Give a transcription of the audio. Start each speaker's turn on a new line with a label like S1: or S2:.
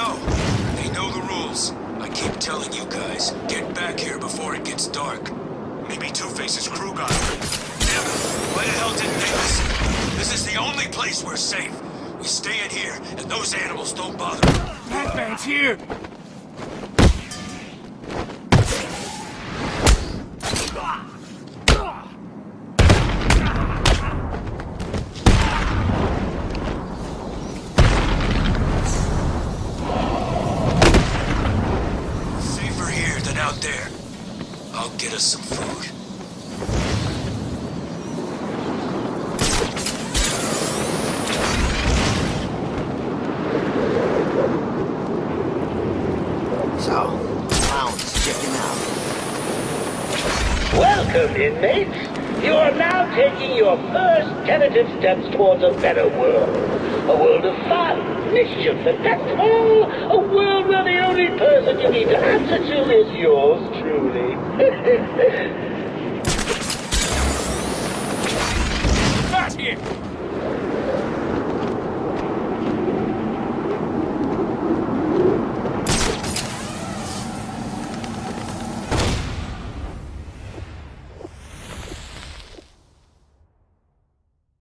S1: know. They know the rules. I keep telling you guys, get back here before it gets dark. Maybe Two-Face's crew got him. Damn it! Why the hell didn't they listen? This is the only place we're safe. We stay in here, and those animals don't bother.
S2: Batman's here!
S1: Out there. I'll get us some food.
S3: So, clowns checking out.
S4: Welcome, inmates. You are now taking your first tentative steps towards a better world. A world of fun, mischief, and all. A world where the only person you need to answer to is yours truly.